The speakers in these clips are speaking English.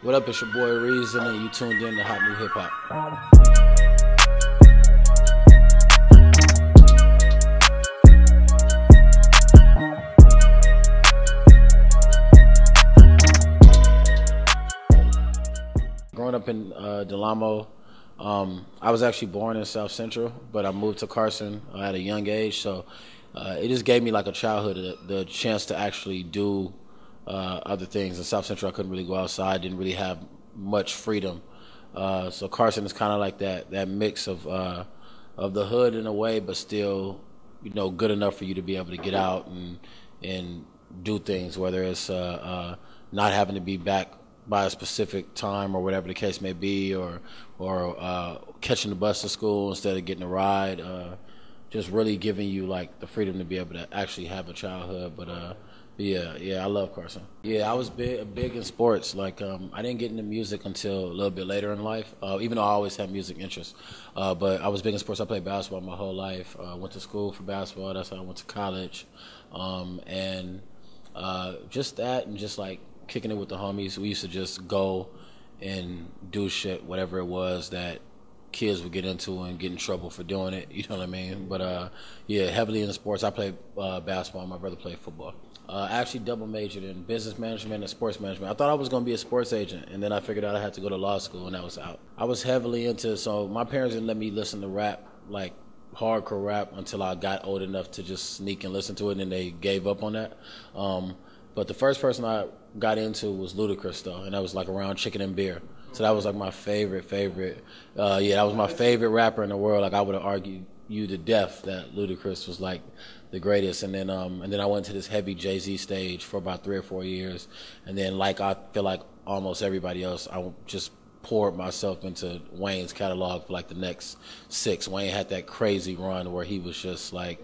What up, it's your boy Reason, and you tuned in to Hot New Hip Hop. Growing up in uh, Del Amo, um, I was actually born in South Central, but I moved to Carson uh, at a young age, so uh, it just gave me like a childhood, the, the chance to actually do uh, other things. In South Central, I couldn't really go outside, didn't really have much freedom. Uh, so Carson is kind of like that that mix of uh, of the hood in a way, but still, you know, good enough for you to be able to get out and and do things. Whether it's uh, uh, not having to be back by a specific time or whatever the case may be, or or uh, catching the bus to school instead of getting a ride. Just really giving you like the freedom to be able to actually have a childhood, but yeah, yeah, I love Carson. Yeah, I was big, big in sports. Like, um, I didn't get into music until a little bit later in life. Uh, even though I always had music interests, uh, but I was big in sports. I played basketball my whole life. Uh, went to school for basketball. That's how I went to college, um, and uh, just that, and just like kicking it with the homies. We used to just go and do shit, whatever it was that kids would get into and get in trouble for doing it. You know what I mean? But uh, yeah, heavily in sports. I played uh, basketball. My brother played football. Uh, I actually double majored in business management and sports management. I thought I was going to be a sports agent, and then I figured out I had to go to law school, and that was out. I was heavily into so my parents didn't let me listen to rap like hardcore rap until I got old enough to just sneak and listen to it, and they gave up on that. Um, but the first person I got into was Ludacris though, and that was like around Chicken and Beer. So that was like my favorite, favorite. Uh, yeah, that was my favorite rapper in the world. Like I would have argued you to death that Ludacris was like the greatest. And then um, and then I went to this heavy Jay Z stage for about three or four years, and then like I feel like almost everybody else, I just poured myself into Wayne's catalog for like the next six. Wayne had that crazy run where he was just like,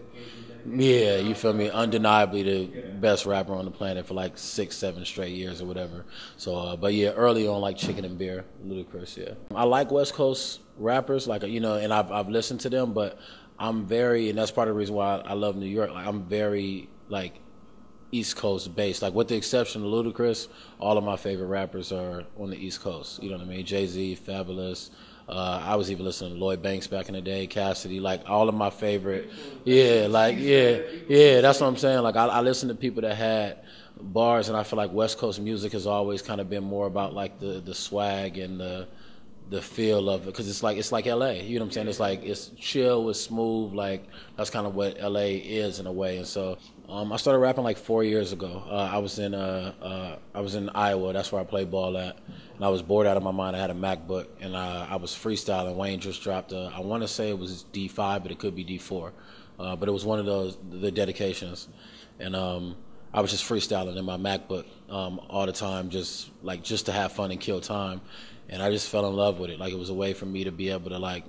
yeah, you feel me, undeniably the best rapper on the planet for like six, seven straight years or whatever. So, uh, but yeah, early on like Chicken and Beer, Ludacris. Yeah, I like West Coast rappers, like you know, and I've I've listened to them, but I'm very, and that's part of the reason why I love New York. Like I'm very like East Coast based. Like with the exception of Ludacris, all of my favorite rappers are on the East Coast. You know what I mean? Jay Z, Fabolous. Uh, I was even listening to Lloyd Banks back in the day, Cassidy, like all of my favorite. Yeah, like yeah, yeah. That's what I'm saying. Like I, I listen to people that had bars, and I feel like West Coast music has always kind of been more about like the the swag and the the feel of it because it's like it's like LA. You know what I'm saying? It's like it's chill, it's smooth. Like that's kind of what LA is in a way. And so um, I started rapping like four years ago. Uh, I was in uh, uh, I was in Iowa. That's where I played ball at. And I was bored out of my mind. I had a MacBook and uh, I was freestyling. Wayne just dropped. A, I want to say it was D5, but it could be D4. Uh, but it was one of those the dedications, and um, I was just freestyling in my MacBook um, all the time, just like just to have fun and kill time and I just fell in love with it. Like it was a way for me to be able to like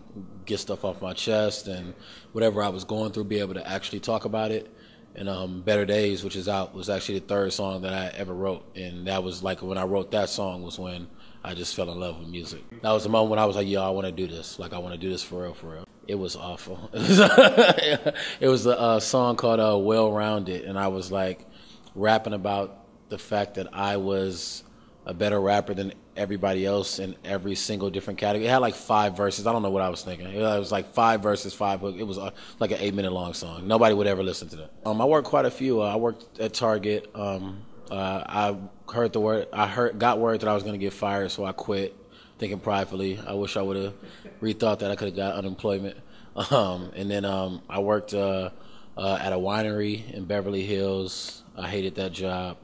get stuff off my chest and whatever I was going through, be able to actually talk about it. And um, Better Days, which is out, was actually the third song that I ever wrote, and that was like when I wrote that song was when I just fell in love with music. That was the moment when I was like, "Yo, I want to do this. Like, I want to do this for real, for real." It was awful. it was a, a song called uh, "Well Rounded," and I was like rapping about the fact that I was a better rapper than everybody else in every single different category. It had like five verses. I don't know what I was thinking. It was like five verses, five hook. It was like an eight minute long song. Nobody would ever listen to that. Um, I worked quite a few. Uh, I worked at Target. Um, uh, I heard the word. I heard got word that I was going to get fired, so I quit, thinking pridefully. I wish I would have rethought that. I could have got unemployment. Um, and then um, I worked uh, uh, at a winery in Beverly Hills. I hated that job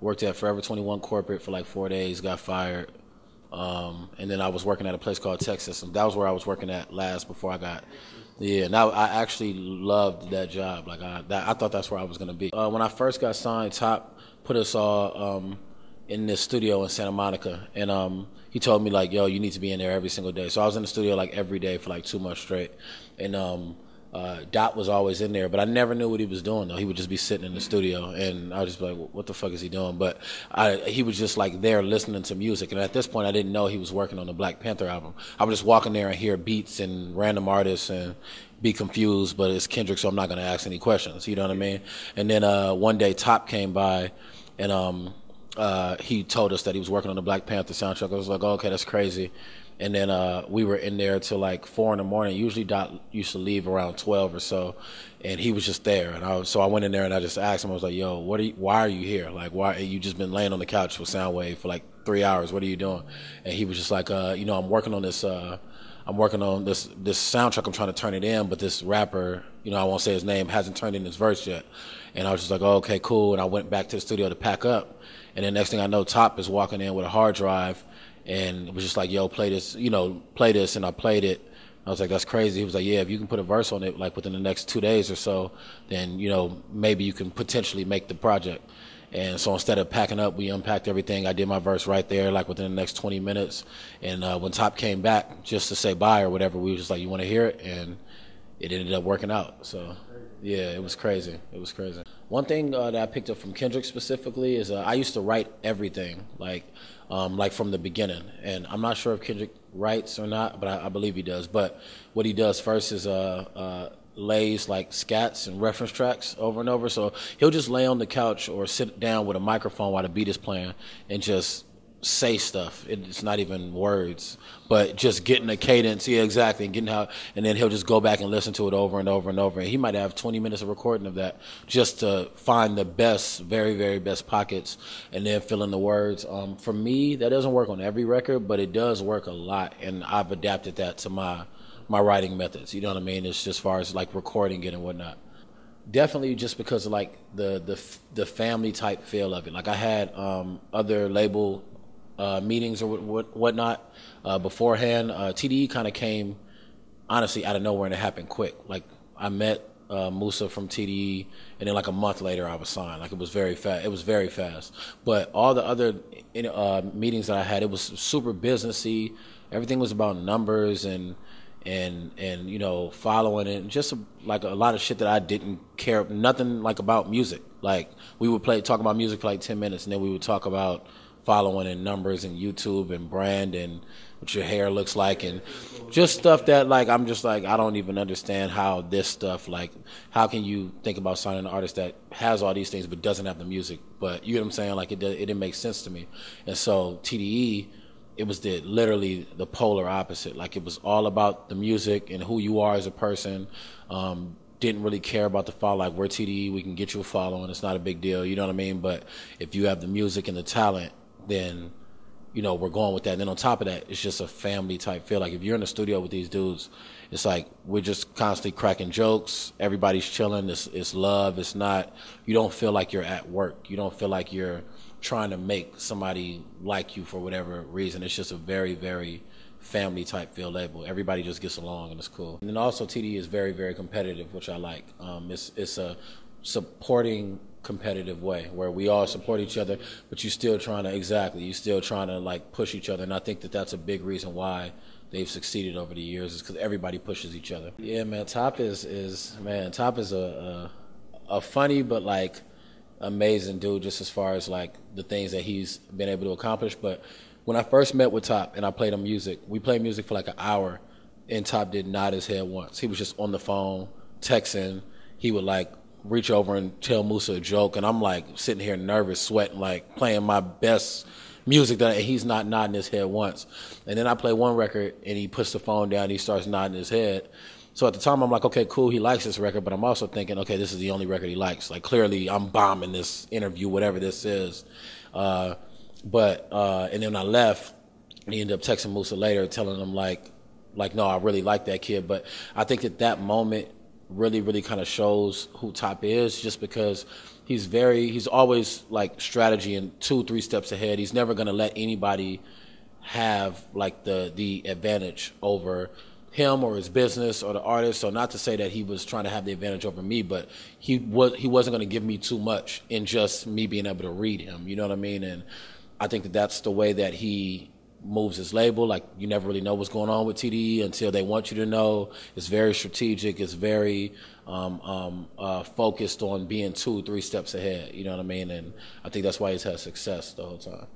worked at Forever 21 corporate for like four days, got fired. Um, and then I was working at a place called Tech Systems. That was where I was working at last before I got. Yeah, now I actually loved that job. Like I, that, I thought that's where I was gonna be. Uh, when I first got signed, Top put us all um, in this studio in Santa Monica, and um, he told me like, "Yo, you need to be in there every single day." So I was in the studio like every day for like two months straight, and um, uh, Dot was always in there, but I never knew what he was doing though. He would just be sitting in the studio, and I was just like, "What the fuck is he doing?" But I, he was just like there listening to music, and at this point, I didn't know he was working on the Black Panther album. I would just walk in there and hear beats and random artists and be confused, but it's Kendrick, so I'm not gonna ask any questions. You know what I mean? And then uh, one day, Top came by, and um, uh, he told us that he was working on the Black Panther soundtrack. I was like, oh, okay, that's crazy. And then uh, we were in there till like four in the morning. Usually Dot used to leave around twelve or so, and he was just there. And I so I went in there and I just asked him. I was like, "Yo, what are you, why are you here? Like, why you just been laying on the couch with Sounwave for like three hours? What are you doing?" And he was just like, uh, "You know, I'm working on this." Uh, I'm working on this this soundtrack. I'm trying to turn it in, but this rapper, you know, I won't say his name, hasn't turned in his verse yet. And I was just like, oh, okay, cool. And I went back to the studio to pack up. And then next thing I know, Top is walking in with a hard drive, and it was just like, yo, play this, you know, play this. And I played it. I was like, that's crazy. He was like, yeah, if you can put a verse on it, like within the next two days or so, then you know maybe you can potentially make the project. And so instead of packing up, we unpacked everything. I did my verse right there, like within the next 20 minutes. And uh, when Top came back just to say bye or whatever, we were just like, you want to hear it? And it ended up working out. So, yeah, it was crazy. It was crazy. One thing uh, that I picked up from Kendrick specifically is uh, I used to write everything, like, um, like from the beginning. And I'm not sure if Kendrick writes or not, but I, I believe he does. But what he does first is uh, uh lays like scats and reference tracks over and over. So he'll just lay on the couch or sit down with a microphone while the beat is playing and just say stuff. It's not even words, but just getting the cadence. Yeah, exactly. And getting how, and then he'll just go back and listen to it over and over and over. And he might have 20 minutes of recording of that just to find the best, very, very best pockets and then fill in the words. Um, for me, that doesn't work on every record, but it does work a lot. And I've adapted that to my my writing methods. You know what I mean? It's just as far as like recording it and whatnot. Definitely, just because of like the the the family type feel of it. Like I had um, other label uh, meetings or what, whatnot uh, beforehand. Uh, TDE kind of came honestly out of nowhere and it happened quick. Like I met uh, Moosa from TDE, and then like a month later, I was signed. Like it was very fast. It was very fast. But all the other uh, meetings that I had, it was super businessy. Everything was about numbers and and and you know following it and just like a lot of shit that I didn't care nothing like about music. Like we would play talk about music for like ten minutes and then we would talk about following and numbers and YouTube and brand and what your hair looks like and just stuff that like I'm just like I don't even understand how this stuff like how can you think about signing an artist that has all these things but doesn't have the music but you know what I'm saying like it it didn't make sense to me and so TDE it was the literally the polar opposite. Like it was all about the music and who you are as a person. Um, didn't really care about the follow. Like we're TDE, we can get you a following. it's not a big deal. You know what I mean? But if you have the music and the talent, then you know we're going with that. And then on top of that, it's just a family type feel. Like if you're in the studio with these dudes, it's like we're just constantly cracking jokes. Everybody's chilling. It's it's love. It's not. You don't feel like you're at work. You don't feel like you're trying to make somebody like you for whatever reason. It's just a very, very family type feel label. Everybody just gets along and it's cool. And then also TD is very, very competitive, which I like. Um, it's it's a supporting competitive way where we all support each other, but you're still trying to exactly you're still trying to like push each other. And I think that that's a big reason why they've succeeded over the years is because everybody pushes each other. Yeah, man. Top is is man. Top is a, a, a funny but like amazing dude just as far as like the things that he's been able to accomplish. But when I first met with Top and I played him music, we played music for like an hour and Top did nod his head once. He was just on the phone, texting. He would like reach over and tell Moosa a joke and I'm like sitting here nervous, sweating, like playing my best music that he's not nodding his head once. And then I play one record and he puts the phone down, he starts nodding his head. So at the time, I'm like, okay, cool, he likes this record, but I'm also thinking, okay, this is the only record he likes. Like clearly, I'm bombing this interview, whatever this is. Uh, but uh, and then I left, he ended up texting Moosa later, telling him like, like, no, I really like that kid. But I think that that moment really, really kind of shows who Top is, just because he's very, he's always like strategy and two, three steps ahead. He's never gonna let anybody have like the the advantage over him or his business or the artist. So not to say that he was trying to have the advantage over me, but he was he wasn't going to give me too much in just me being able to read him. You know what I mean? And I think that that's the way that he moves his label. Like you never really know what's going on with TDE until they want you to know. It's very strategic. It's very um, um, uh, focused on being two, three steps ahead. You know what I mean? And I think that's why he's had success the whole time.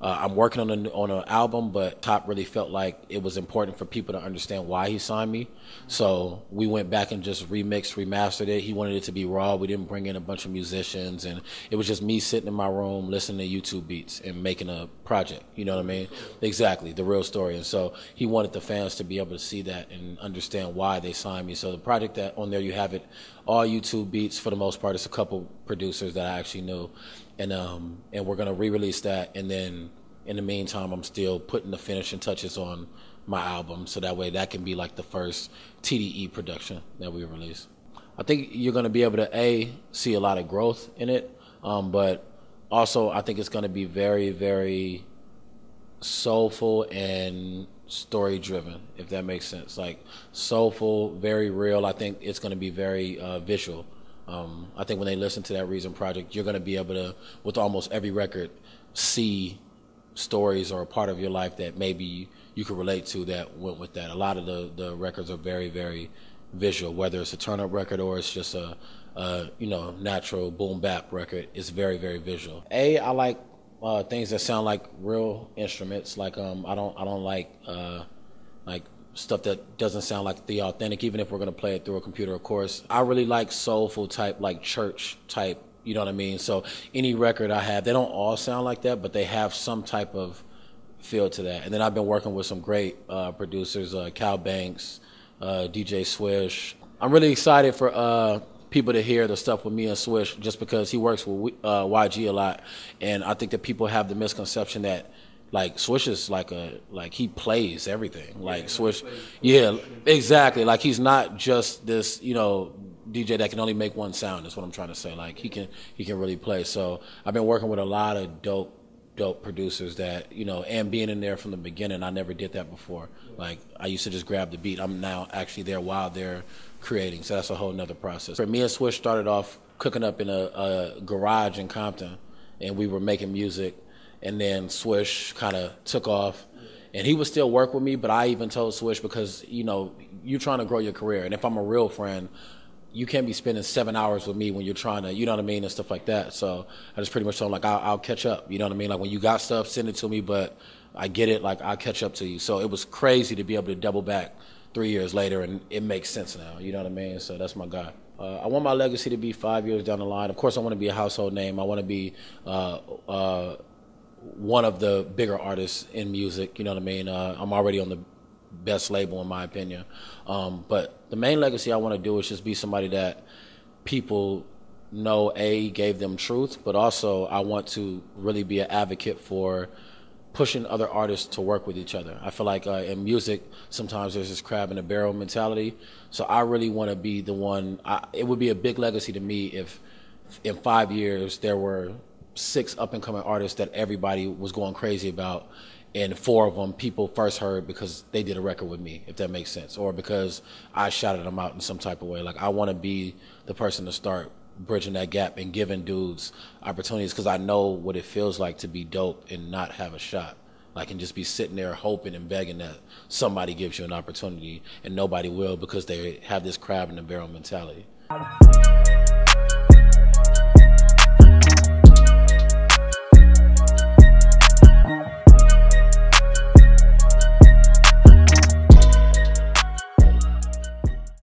Uh, I'm working on a, on an album, but Top really felt like it was important for people to understand why he signed me. So we went back and just remixed, remastered it. He wanted it to be raw. We didn't bring in a bunch of musicians, and it was just me sitting in my room listening to YouTube beats and making a project. You know what I mean? Exactly, the real story. And so he wanted the fans to be able to see that and understand why they signed me. So the project that on there you have it, all YouTube beats for the most part. It's a couple producers that I actually knew, and um, and we're gonna re-release that, and then in the meantime, I'm still putting the finishing touches on my album, so that way that can be like the first TDE production that we release. I think you're gonna be able to a see a lot of growth in it, um, but also I think it's gonna be very very soulful and story driven, if that makes sense. Like soulful, very real. I think it's going to be very uh, visual. Um, I think when they listen to that Reason Project, you're going to be able to, with almost every record, see stories or a part of your life that maybe you could relate to that went with that. A lot of the, the records are very, very visual, whether it's a turn up record or it's just a, a you know, natural boom bap record. It's very, very visual. A, I like uh, things that sound like real instruments. Like um, I don't I don't like uh, like stuff that doesn't sound like the authentic. Even if we're gonna play it through a computer, of course. I really like soulful type, like church type. You know what I mean? So any record I have, they don't all sound like that, but they have some type of feel to that. And then I've been working with some great uh, producers, uh, Kal Banx, uh, DJ Swish. I'm really excited for uh, people to hear the stuff with me and Swish just because he works with uh, YG a lot, and I think that people have the misconception that like Swish is like a like he plays everything. Like Swish, yeah, exactly. Like he's not just this you know DJ that can only make one sound. That's what I'm trying to say. Like he can he can really play. So I've been working with a lot of dope dope producers that you know and being in there from the beginning i never did that before like i used to just grab the beat i'm now actually there while they're creating. So that's a whole nother process. For me and Swish started off cooking up in a, a garage in Compton, and we were making music. And then Swish kind of took off, and he would still work with me. But I even told Swish because you know you're trying to grow your career, and if I'm a real friend, you can't be spending seven hours with me when you're trying to, you know what I mean, and stuff like that. So I just pretty much told him like I'll, I'll catch up. You know what I mean? Like when you got stuff, send it to me. But I get it. Like I'll catch up to you. So it was crazy to be able to double back three years later, and it makes sense now. You know what I mean? So that's my guy. Uh, I want my legacy to be five years down the line. Of course, I want to be a household name. I want to be uh, uh, one of the bigger artists in music. You know what I mean? Uh, I'm already on the best label, in my opinion. Um, but the main legacy I want to do is just be somebody that people know a gave them truth, but also I want to really be an advocate for pushing other artists to work with each other. I feel like uh, in music, sometimes there's this crab in a barrel mentality. So I really want to be the one. I, it would be a big legacy to me if, in five years, there were six up and coming artists that everybody was going crazy about, and four of them people first heard because they did a record with me, if that makes sense, or because I shouted them out in some type of way. Like I want to be the person to start bridging that gap and giving dudes opportunities because I know what it feels like to be dope and not have a shot. Like and just be sitting there hoping and begging that somebody gives you an opportunity and nobody will because they have this crab in the barrel mentality.